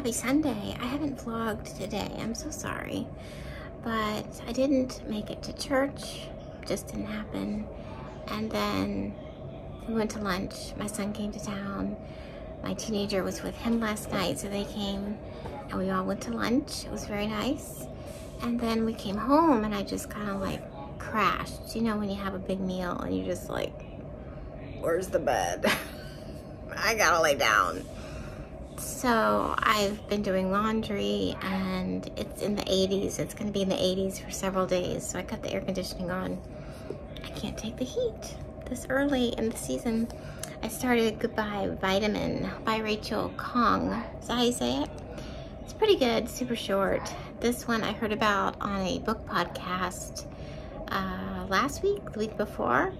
happy Sunday. I haven't vlogged today. I'm so sorry. But I didn't make it to church. Just didn't happen. And then we went to lunch. My son came to town. My teenager was with him last night, so they came and we all went to lunch. It was very nice. And then we came home and I just kind of like crashed. You know, when you have a big meal and you're just like, where's the bed? I gotta lay down. So I've been doing laundry and it's in the 80s. It's gonna be in the 80s for several days. So I cut the air conditioning on. I can't take the heat this early in the season. I started Goodbye Vitamin by Rachel Khong. Is that how you say it? It's pretty good, super short. This one I heard about on a book podcast uh, last week, the week before.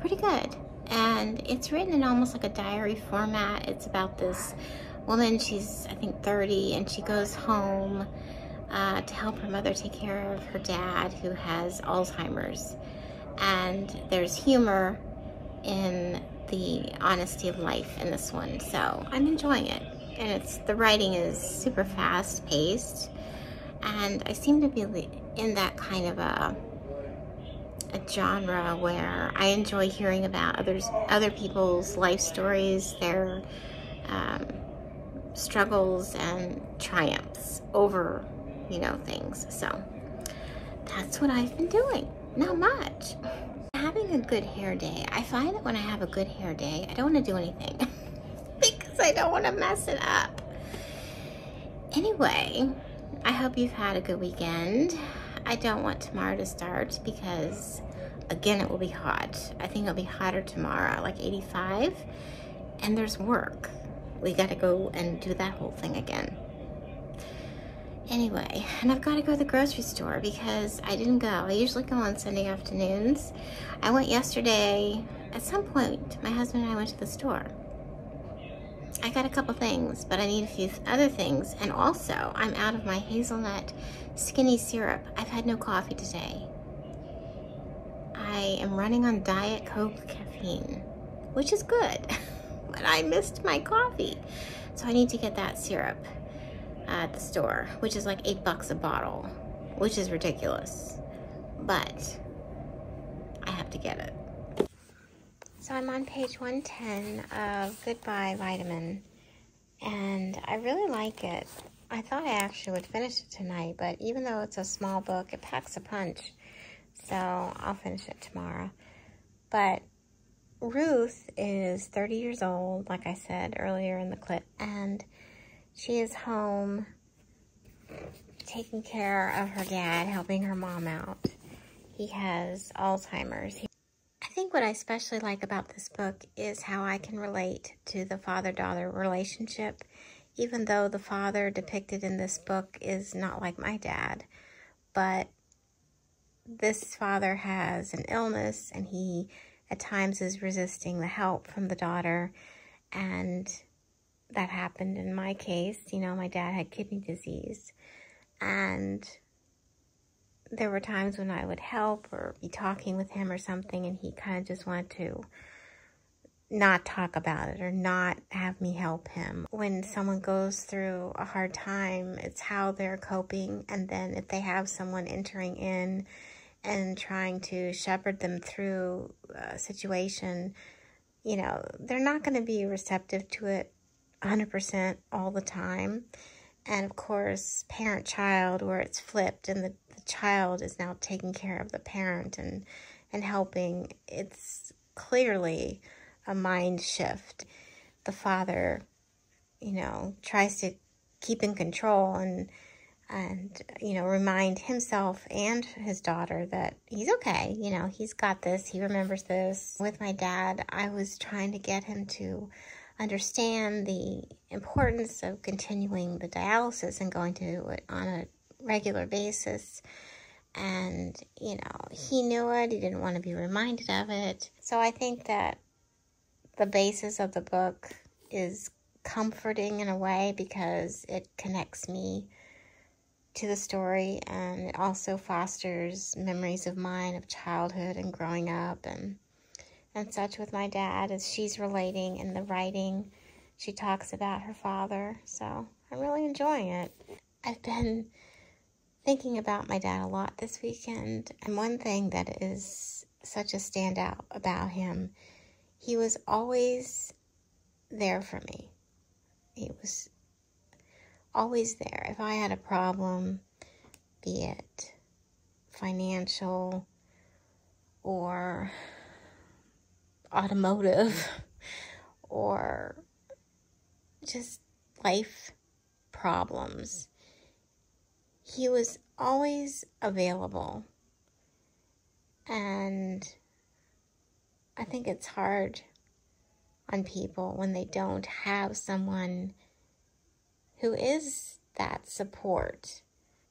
Pretty good. And it's written in almost like a diary format. It's about this woman, she's I think 30, and she goes home uh, to help her mother take care of her dad who has Alzheimer's. And there's humor in the honesty of life in this one. So I'm enjoying it. And it's the writing is super fast paced. And I seem to be in that kind of a a genre where I enjoy hearing about others other people's life stories, their um, struggles and triumphs over, you know, things. So that's what I've been doing. Not much. Having a good hair day. I find that when I have a good hair day, I don't want to do anything because I don't want to mess it up. Anyway, I hope you've had a good weekend. I don't want tomorrow to start because again, it will be hot. I think it'll be hotter tomorrow, like 85. And there's work. We got to go and do that whole thing again. Anyway, and I've got to go to the grocery store because I didn't go. I usually go on Sunday afternoons. I went yesterday. At some point, my husband and I went to the store. I got a couple things, but I need a few other things. And also, I'm out of my hazelnut skinny syrup. I've had no coffee today. I am running on Diet Coke caffeine, which is good, but I missed my coffee. So I need to get that syrup at the store, which is like eight bucks a bottle, which is ridiculous, but I have to get it. So I'm on page 110 of Goodbye Vitamin, and I really like it. I thought I actually would finish it tonight, but even though it's a small book, it packs a punch. So I'll finish it tomorrow. But Ruth is 30 years old, like I said earlier in the clip, and she is home taking care of her dad, helping her mom out. He has Alzheimer's. I think what I especially like about this book is how I can relate to the father-daughter relationship, even though the father depicted in this book is not like my dad. But this father has an illness and he at times is resisting the help from the daughter and that happened in my case. You know, my dad had kidney disease. And there were times when I would help or be talking with him or something, and he kind of just wanted to not talk about it or not have me help him. When someone goes through a hard time, it's how they're coping. And then if they have someone entering in and trying to shepherd them through a situation, you know, they're not going to be receptive to it 100% all the time. And of course, parent child, where it's flipped and the, the child is now taking care of the parent and, and helping, it's clearly a mind shift. The father, you know, tries to keep in control and and you know remind himself and his daughter that he's okay you know he's got this he remembers this with my dad i was trying to get him to understand the importance of continuing the dialysis and going to it on a regular basis. And, you know, he knew it, he didn't want to be reminded of it. So I think that the basis of the book is comforting in a way because it connects me to the story and it also fosters memories of mine of childhood and growing up and and such with my dad as she's relating in the writing. She talks about her father. So I'm really enjoying it. I've been thinking about my dad a lot this weekend, and one thing that is such a standout about him, he was always there for me. He was always there. If I had a problem, be it financial or automotive or just life problems, he was always available. And I think it's hard on people when they don't have someone who is that support.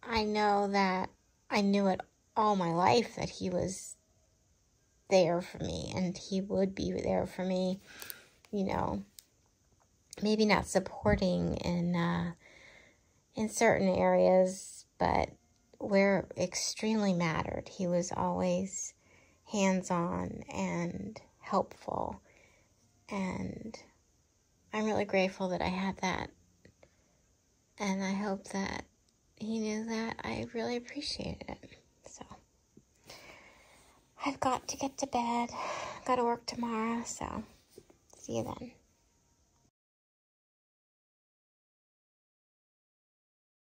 I know that I knew it all my life that he was there for me and he would be there for me, you know, maybe not supporting in uh, in certain areas, but where extremely mattered, he was always hands-on and helpful. And I'm really grateful that I had that. And I hope that he knew that I really appreciated it. So I've got to get to bed. Got to work tomorrow, so see you then.